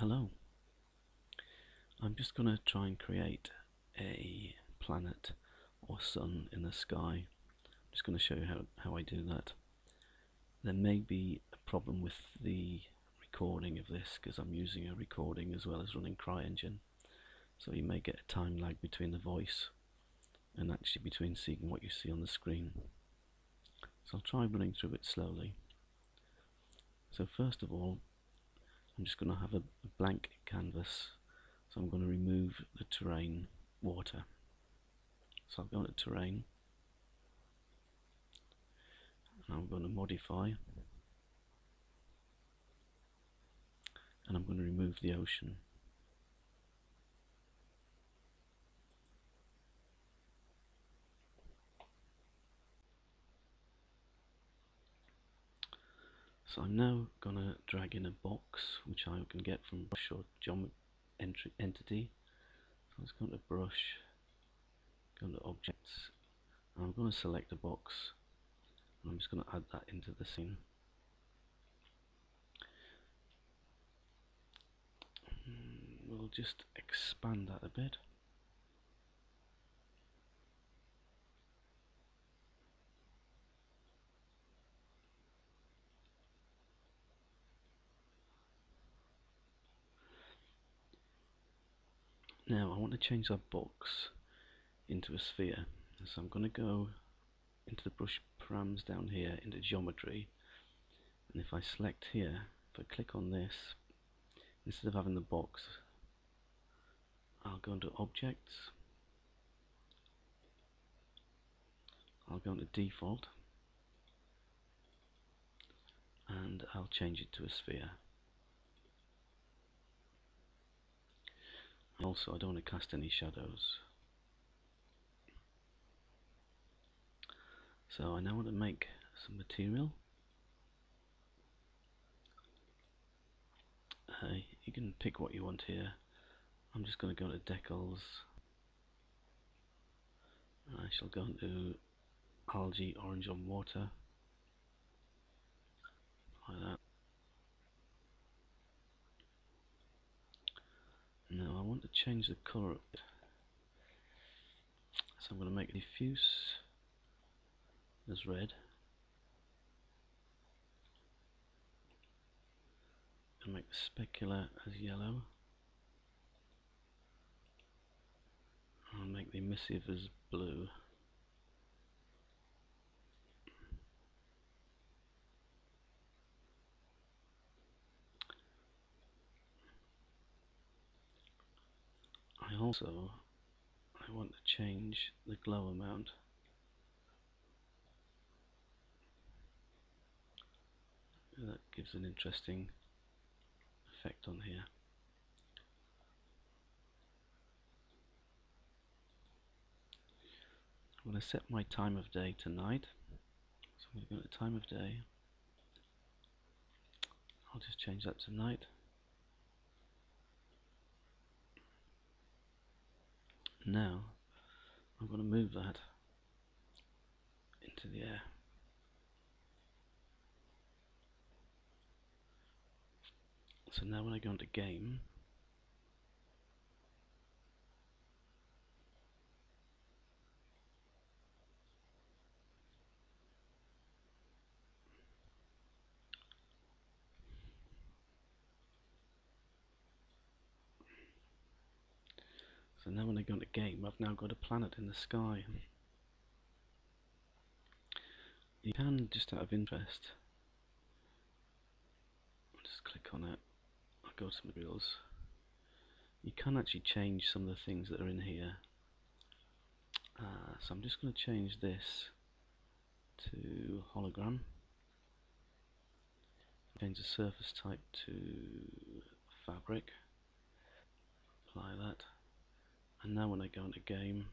Hello. I'm just going to try and create a planet or sun in the sky. I'm just going to show you how, how I do that. There may be a problem with the recording of this because I'm using a recording as well as running CryEngine. So you may get a time lag between the voice and actually between seeing what you see on the screen. So I'll try running through it slowly. So first of all, I'm just going to have a blank canvas. So I'm going to remove the terrain water. So I'll go into terrain. And I'm going to modify. And I'm going to remove the ocean. So I'm now going to drag in a box which I can get from brush or entry entity. So let's go to brush, go to objects, and I'm going to select a box. And I'm just going to add that into the scene. Hmm, we'll just expand that a bit. Now I want to change that box into a sphere. So I'm going to go into the brush params down here into geometry and if I select here, if I click on this, instead of having the box, I'll go into objects, I'll go into default and I'll change it to a sphere. Also, I don't want to cast any shadows. So I now want to make some material. Uh, you can pick what you want here. I'm just going to go to decals. I shall go into algae orange on water. Like that. Now I want to change the colour of it. So I'm going to make diffuse as red. And make the specular as yellow. I'll make the emissive as blue. I also I want to change the glow amount. That gives an interesting effect on here. I'm going to set my time of day to night. So I'm going to go to time of day. I'll just change that to night Now I'm going to move that into the air. So now when I go into game, So now when I go into game, I've now got a planet in the sky. You can, just out of interest, just click on it, I'll go to materials. You can actually change some of the things that are in here. Uh, so I'm just going to change this to hologram. Change the surface type to fabric. Apply that and now when I go into game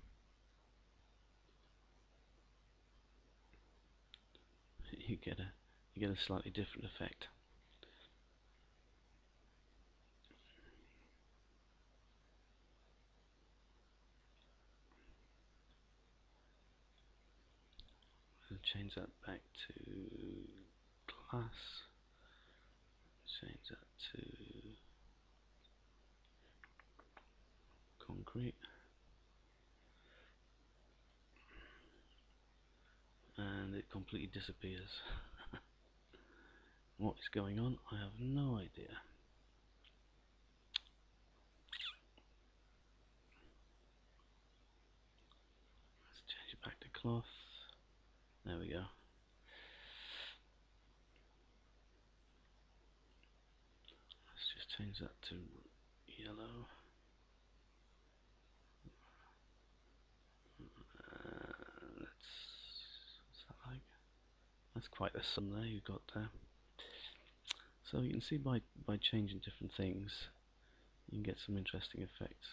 you get a you get a slightly different effect. I'll change that back to class. Change that to concrete. And it completely disappears. What is going on? I have no idea. Let's change it back to cloth. There we go. Let's just change that to yellow. That's quite a sun there you've got there. So you can see by, by changing different things, you can get some interesting effects.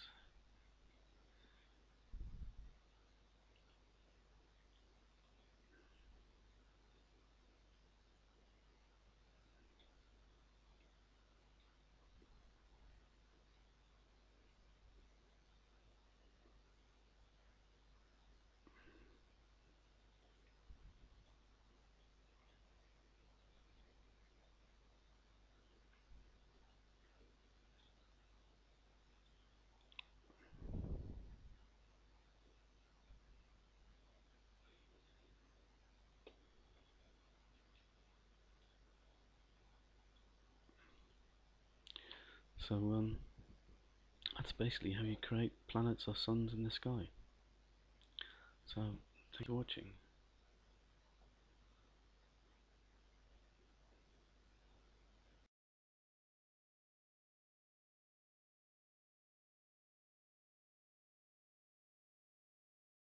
So um, that's basically how you create planets or suns in the sky. So thanks for watching.